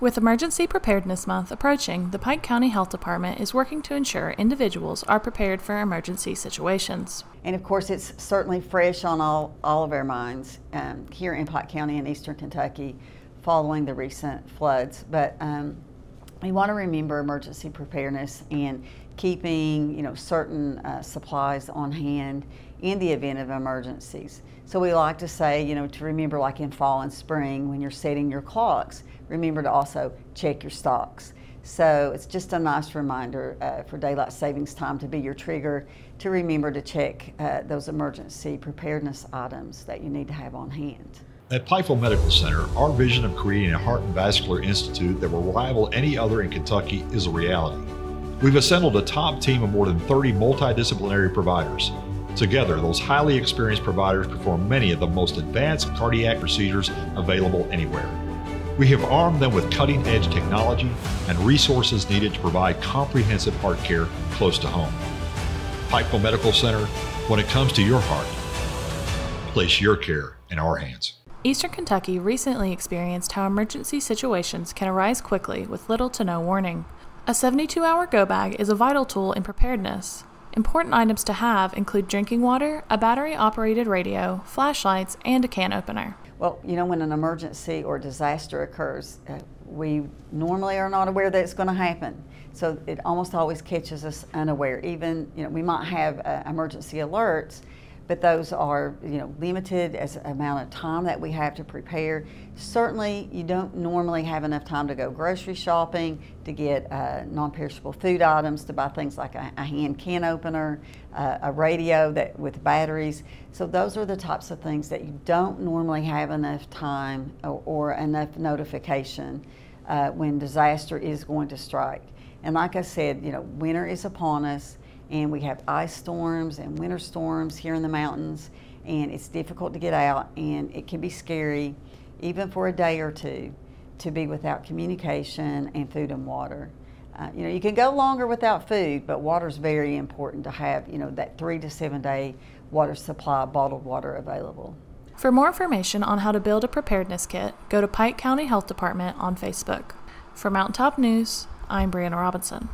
With Emergency Preparedness Month approaching, the Pike County Health Department is working to ensure individuals are prepared for emergency situations. And of course, it's certainly fresh on all, all of our minds um, here in Pike County in eastern Kentucky following the recent floods. But um, we want to remember emergency preparedness and keeping you know certain uh, supplies on hand in the event of emergencies. So we like to say, you know, to remember like in fall and spring when you're setting your clocks, remember to also check your stocks. So it's just a nice reminder uh, for daylight savings time to be your trigger to remember to check uh, those emergency preparedness items that you need to have on hand. At Pikeville Medical Center, our vision of creating a heart and vascular institute that will rival any other in Kentucky is a reality. We've assembled a top team of more than 30 multidisciplinary providers. Together, those highly experienced providers perform many of the most advanced cardiac procedures available anywhere. We have armed them with cutting edge technology and resources needed to provide comprehensive heart care close to home. Pikeville Medical Center, when it comes to your heart, place your care in our hands. Eastern Kentucky recently experienced how emergency situations can arise quickly with little to no warning. A 72 hour go bag is a vital tool in preparedness. Important items to have include drinking water, a battery operated radio, flashlights, and a can opener. Well, you know, when an emergency or disaster occurs, uh, we normally are not aware that it's going to happen. So it almost always catches us unaware. Even, you know, we might have uh, emergency alerts, but those are you know limited as amount of time that we have to prepare. Certainly, you don't normally have enough time to go grocery shopping, to get uh, non-perishable food items, to buy things like a, a hand can opener, uh, a radio that with batteries. So those are the types of things that you don't normally have enough time or, or enough notification uh, when disaster is going to strike. And like I said, you know, winter is upon us and we have ice storms and winter storms here in the mountains and it's difficult to get out and it can be scary even for a day or two to be without communication and food and water. Uh, you know, you can go longer without food, but water is very important to have, you know, that three to seven day water supply, bottled water available. For more information on how to build a preparedness kit, go to Pike County Health Department on Facebook. For Mountaintop News, I'm Brianna Robinson.